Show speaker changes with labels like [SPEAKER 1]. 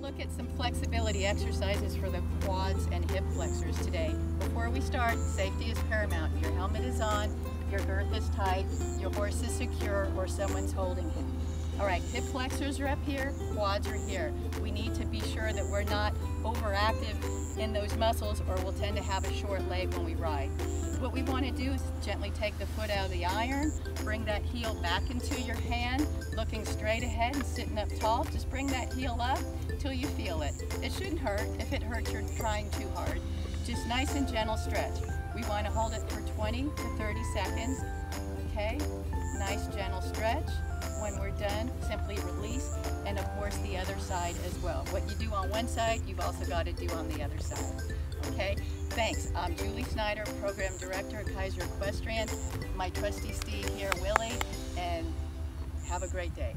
[SPEAKER 1] look at some flexibility exercises for the quads and hip flexors today. Before we start, safety is paramount. Your helmet is on, your girth is tight, your horse is secure, or someone's holding him. All right, hip flexors are up here, quads are here. We need to be sure that we're not overactive in those muscles or we'll tend to have a short leg when we ride. What we want to do is gently take the foot out of the iron, bring that heel back into your hand, looking straight ahead and sitting up tall. Just bring that heel up till you feel it. It shouldn't hurt. If it hurts, you're trying too hard. Just nice and gentle stretch. We want to hold it for 20 to 30 seconds. Okay, nice gentle stretch. When we're done, course the other side as well. What you do on one side, you've also got to do on the other side. Okay, thanks. I'm Julie Snyder, Program Director at Keiser Equestrian. My trusty Steve here, Willie, and have a great day.